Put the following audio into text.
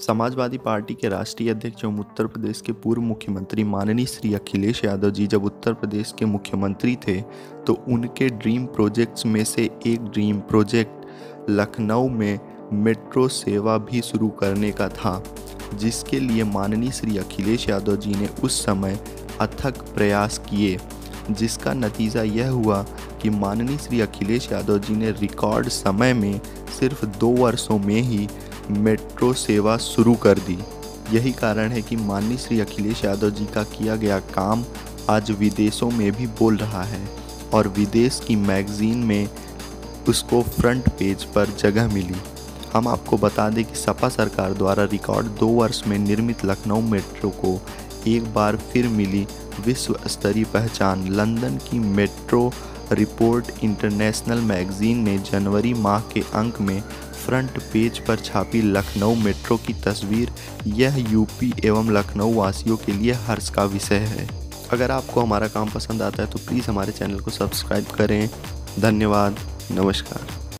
Samajwadi party के राष्ट्रीय अध्यक्ष एवं उत्तर प्रदेश के पूर्व मुख्यमंत्री माननीय श्री अखिलेश यादव जी जब उत्तर प्रदेश के मुख्यमंत्री थे तो उनके ड्रीम प्रोजेक्ट्स में से एक ड्रीम प्रोजेक्ट लखनऊ में मेट्रो सेवा भी शुरू करने का था, जिसके लिए माननीय श्री अखिलेश यादव जी ने उस समय अथक प्रयास किए, जिसका नतीजा यह हुआ कि माननीय श्री अखिलेश यादव जी ने रिकॉर्ड समय में सिर्फ़ दो वर्षों में ही मेट्रो सेवा शुरू कर दी। यही कारण है कि माननीय श्री अखिलेश यादव जी का किया गया काम आज विदेशों में भी बोल रहा है और विदेश की मैगजीन में उसको फ्रंट पेज पर जगह मिली। हम आपको बता दें कि सपा सरकार द्वारा रिकॉर्ड दो वर्ष में निर्मित लखनऊ मेट्रो को एक बार फिर मिली विश्व स्तरीय पहचान। लंदन की मेट्रो रिपोर्ट इंटरनेशनल मैगजीन ने जनवरी माह के अंक में फ्रंट पेज पर छापी लखनऊ मेट्रो की तस्वीर। यह यूपी एवं लखनऊ वासियों के लिए हर्ष का विषय है। अगर आपको हमारा काम पसंद आता है तो प्लीज़ हमारे चैनल को सब्सक्राइब करें। धन्यवाद। नमस्कार।